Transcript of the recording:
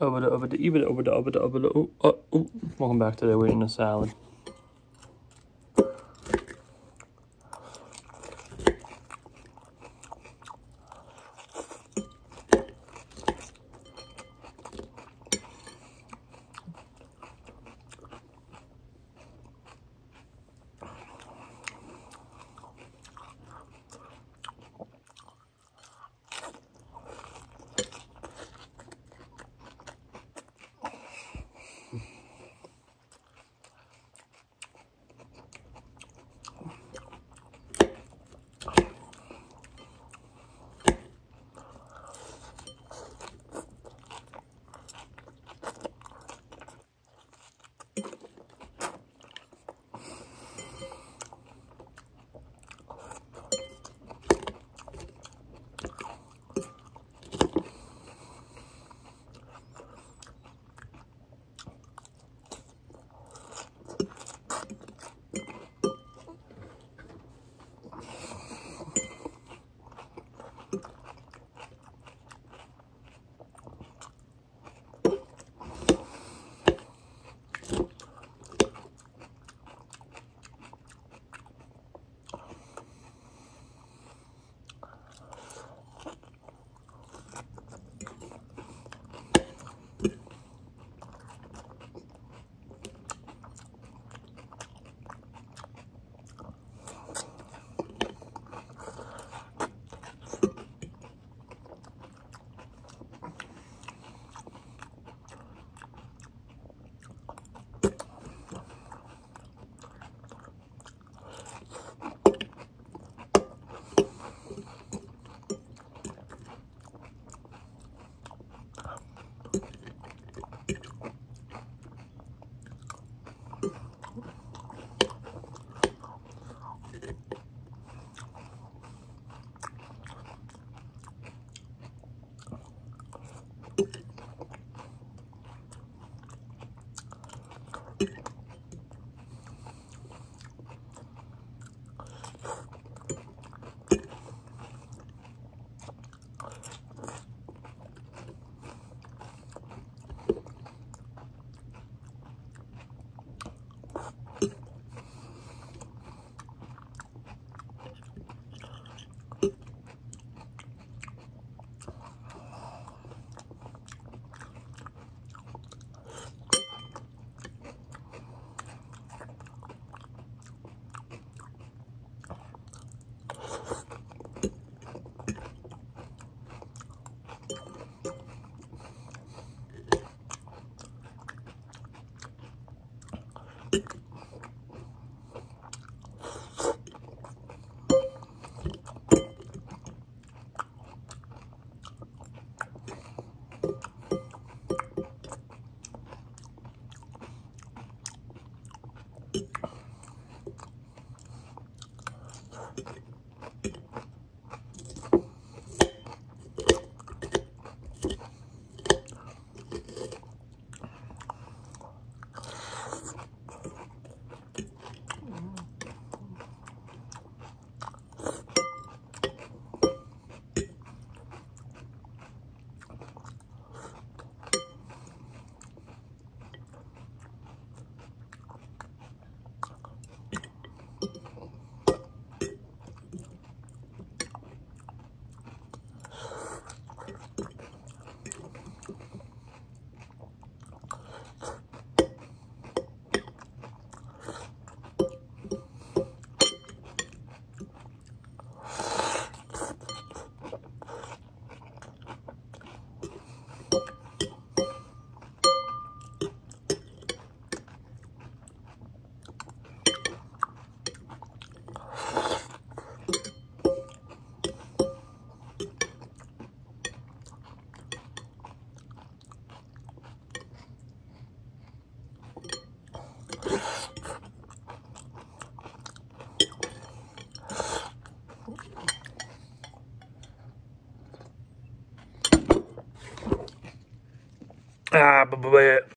Over the, over the, even over the, over the, over the, oh, oh, oh. Welcome back today, we're eating a salad. Ah, but